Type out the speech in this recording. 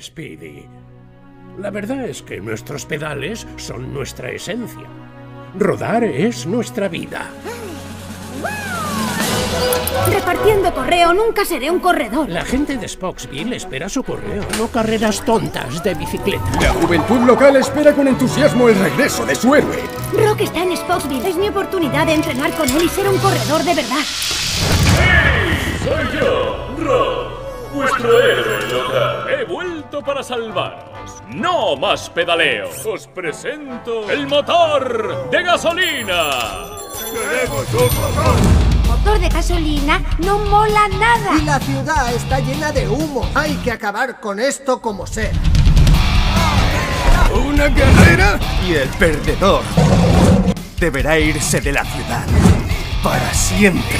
Speedy, la verdad es que nuestros pedales son nuestra esencia. Rodar es nuestra vida. Repartiendo correo nunca seré un corredor. La gente de Spocksville espera su correo, no carreras tontas de bicicleta. La juventud local espera con entusiasmo el regreso de su héroe. Rock está en Spocksville. Es mi oportunidad de entrenar con él y ser un corredor de verdad. Yo, Héroe local. He vuelto para salvaros. No más pedaleo. Os presento el motor de gasolina. ¡Queremos un motor! Motor de gasolina no mola nada. Y la ciudad está llena de humo. Hay que acabar con esto como sea. ¡Una carrera! Y el perdedor deberá irse de la ciudad para siempre.